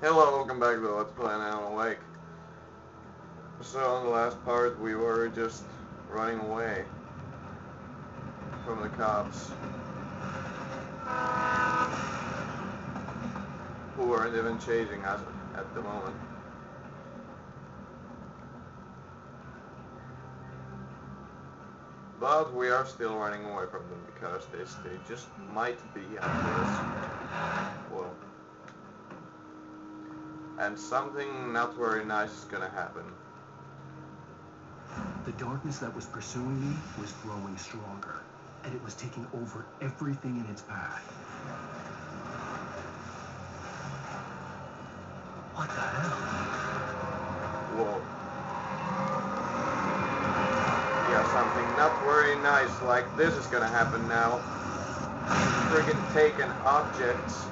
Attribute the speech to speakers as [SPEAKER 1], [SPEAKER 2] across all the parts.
[SPEAKER 1] Hello, welcome back to Let's Play Alan Wake. So in the last part we were just running away from the cops. Who aren't even chasing us at the moment. But we are still running away from them because they, they just might be after us. Well and something not very nice is gonna happen.
[SPEAKER 2] The darkness that was pursuing me was growing stronger, and it was taking over everything in its path. What the hell?
[SPEAKER 1] Whoa. Yeah, something not very nice like this is gonna happen now. Friggin' taking objects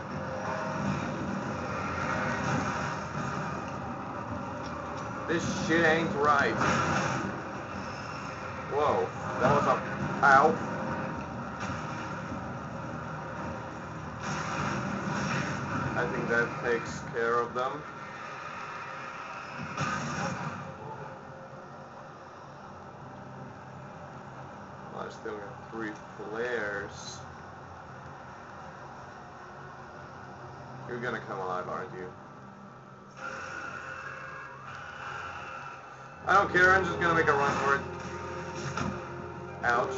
[SPEAKER 1] This shit ain't right. Whoa, that was a... Ow. I think that takes care of them. I still got three flares. You're gonna come alive, aren't you? I don't care, I'm just gonna make a run for it. Ouch.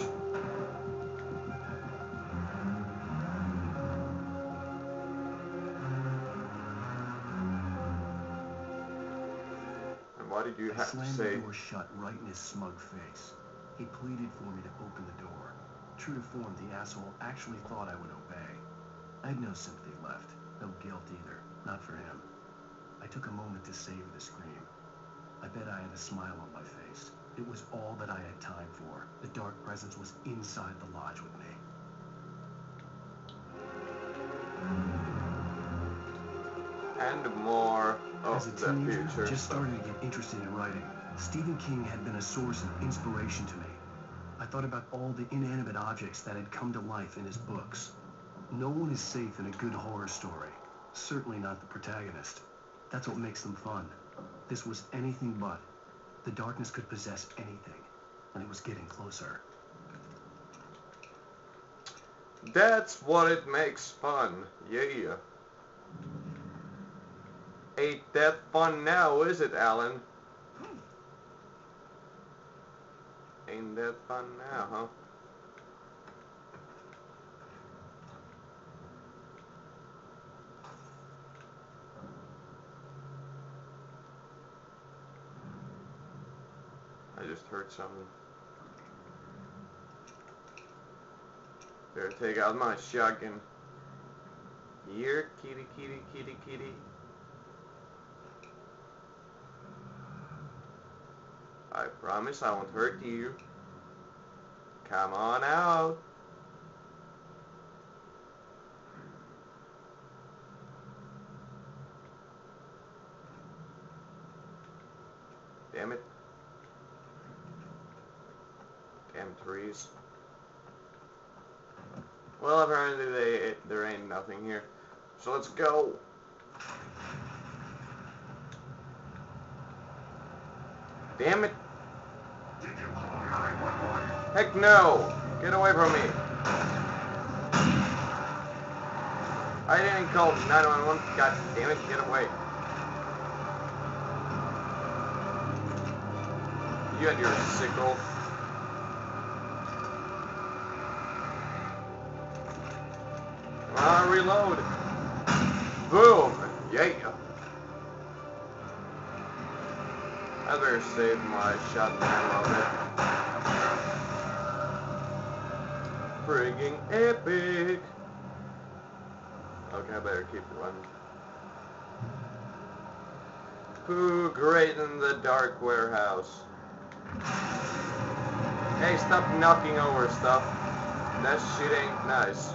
[SPEAKER 1] And why did you have to say...
[SPEAKER 2] the door shut right in his smug face. He pleaded for me to open the door. True to form, the asshole actually thought I would obey. I had no sympathy left, no guilt either, not for him. I took a moment to savor the scream. I bet I had a smile on my face. It was all that I had time for. The dark presence was inside the lodge with me.
[SPEAKER 1] And more of
[SPEAKER 2] As a
[SPEAKER 1] the
[SPEAKER 2] teenager,
[SPEAKER 1] future
[SPEAKER 2] just starting to get interested in writing. Stephen King had been a source of inspiration to me. I thought about all the inanimate objects that had come to life in his books. No one is safe in a good horror story. Certainly not the protagonist. That's what makes them fun. This was anything but. The darkness could possess anything, and it was getting closer.
[SPEAKER 1] That's what it makes fun. Yeah. Ain't that fun now, is it, Alan? Hmm. Ain't that fun now, huh? Just something. Better take out my shotgun. Here, kitty, kitty, kitty, kitty. I promise I won't hurt you. Come on out. Damn it. Damn trees. Well, apparently they, there ain't nothing here. So let's go. Damn it. Heck no! Get away from me. I didn't call 911. God damn it, get away. You and your sickle. Ah, reload. Boom. Yeah. I better save my shotgun a little bit. Frigging epic. Okay, I better keep running. Who great in the dark warehouse. Hey, stop knocking over stuff. That shit ain't nice.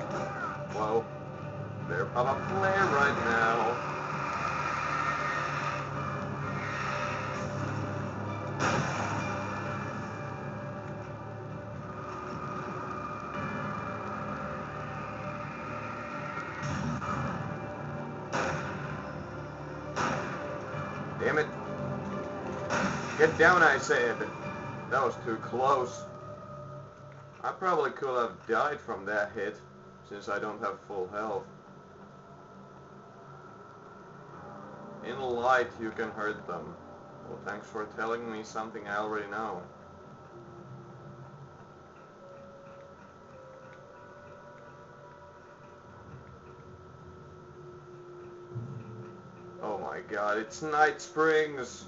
[SPEAKER 1] Whoa. They're up flare right now. Damn it. Get down, I said. That was too close. I probably could have died from that hit, since I don't have full health. In light, you can hurt them. Well, thanks for telling me something I already know. Oh my god, it's Night Springs!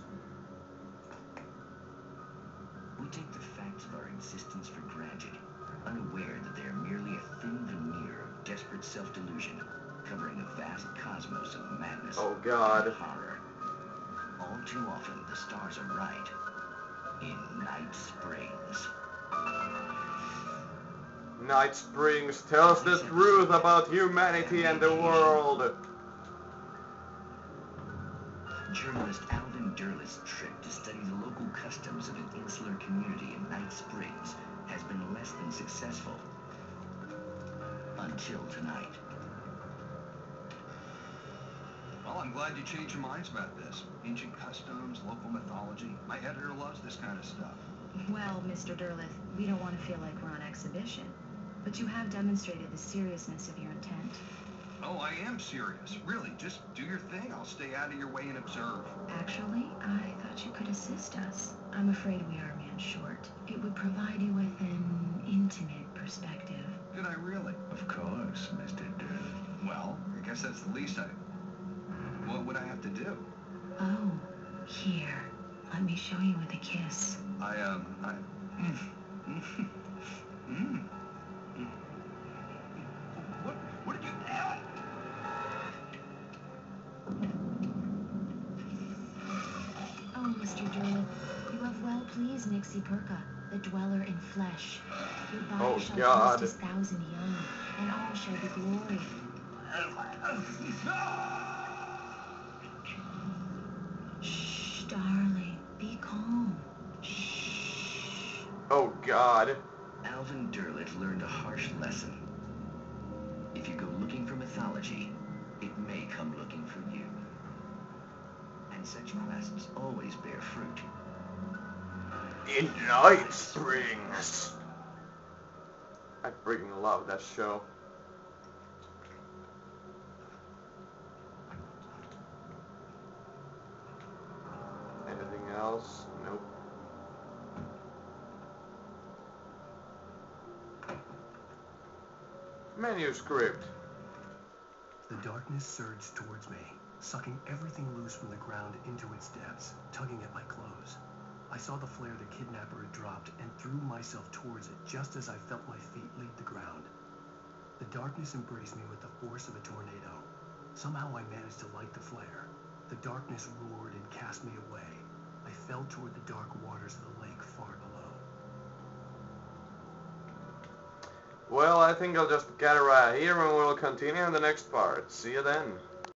[SPEAKER 3] We take the facts of our existence for granted, unaware that they are merely a thin veneer of desperate self-delusion, covering a vast cosmos of madness
[SPEAKER 1] Oh god.
[SPEAKER 3] and horror. All too often, the stars are right. In Night Springs.
[SPEAKER 1] Night Springs tells the truth about humanity and the world.
[SPEAKER 3] Journalist Alvin Derleth' trip to study the local customs of an insular community in Night Springs has been less than successful. Until tonight.
[SPEAKER 4] Well, I'm glad you changed your minds about this. Ancient customs, local mythology. My editor loves this kind of stuff.
[SPEAKER 5] Well, Mr. Derleth, we don't want to feel like we're on exhibition, but you have demonstrated the seriousness of your intent.
[SPEAKER 4] Oh, I am serious. Really, just do your thing. I'll stay out of your way and observe.
[SPEAKER 5] Actually, I thought you could assist us. I'm afraid we are a man short. It would provide you with an intimate perspective.
[SPEAKER 4] Did I really?
[SPEAKER 3] Of course, Mr. Derleth.
[SPEAKER 4] Well, I guess that's the least I... What I have to do?
[SPEAKER 5] Oh, here. Let me show you with a kiss.
[SPEAKER 4] I, um, I... Mm, mm, mm, mm. What, what did you...
[SPEAKER 5] Oh, Mr. Derleth, you have well pleased Nixie Perka, the dweller in flesh. Your body
[SPEAKER 1] Oh,
[SPEAKER 5] shall
[SPEAKER 1] God.
[SPEAKER 5] taste a thousand young, and all shall be glory. Shh, darling, be calm. Shh.
[SPEAKER 1] Oh god.
[SPEAKER 3] Alvin Derleth learned a harsh lesson. If you go looking for mythology, it may come looking for you. And such quests always bear fruit.
[SPEAKER 1] In Night Springs. I freaking love that show. Manuscript.
[SPEAKER 2] The darkness surged towards me, sucking everything loose from the ground into its depths, tugging at my clothes. I saw the flare the kidnapper had dropped and threw myself towards it just as I felt my feet leave the ground. The darkness embraced me with the force of a tornado. Somehow I managed to light the flare. The darkness roared and cast me away. I fell toward the dark waters of the lake far
[SPEAKER 1] Well, I think I'll just get it right here and we'll continue in the next part. See you then.